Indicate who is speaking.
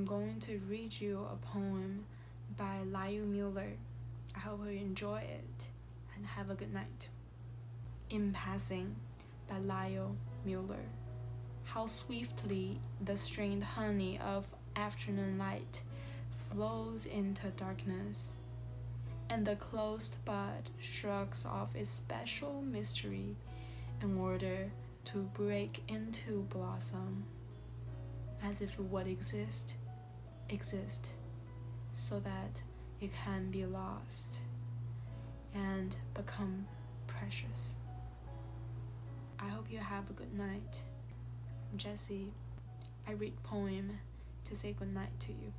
Speaker 1: I'm going to read you a poem by Lisel Mueller. I hope you enjoy it and have a good night. In Passing by Lisel Mueller. How swiftly the strained honey of afternoon light flows into darkness, and the closed bud shrugs off its special mystery in order to break into blossom, as if what exists exists so that it can be lost and become precious. I hope you have a good night. I'm Jessie. I read poem to say good night to you.